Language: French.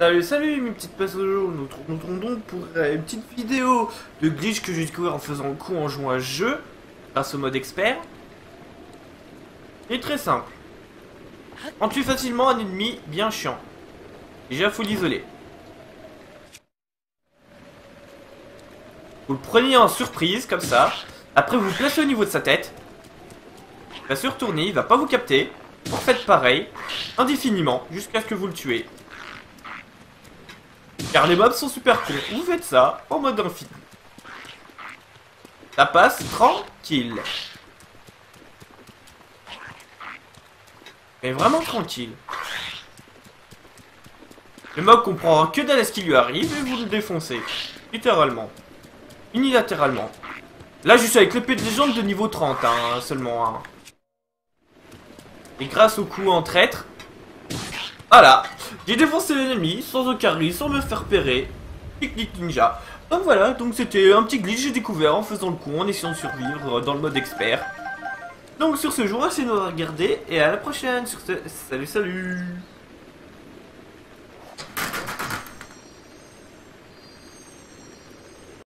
Salut, salut mes petites passageaux, nous nous retrouvons donc pour une petite vidéo de glitch que j'ai découvert en faisant le coup en jouant à jeu, grâce au mode expert. Il est très simple. On tue facilement un ennemi bien chiant. Déjà faut l'isoler. Vous le prenez en surprise, comme ça. Après vous le placez au niveau de sa tête. Il va se retourner, il va pas vous capter. Vous faites pareil, indéfiniment, jusqu'à ce que vous le tuez. Car les mobs sont super cons. Vous faites ça en mode infini. Ça passe tranquille. Mais vraiment tranquille. Le mob comprend que dalle ce qui lui arrive et vous le défoncez. Littéralement. Unilatéralement. Là, je suis avec l'épée de légende de niveau 30, hein, seulement. Hein. Et grâce au coup en traître, voilà, j'ai défoncé l'ennemi sans aucun risque, sans me faire pérer. Technique ninja. Donc voilà, donc c'était un petit glitch que j'ai découvert en faisant le coup, en essayant de survivre dans le mode expert. Donc sur ce jour, essayez de nous regarder et à la prochaine. Salut, salut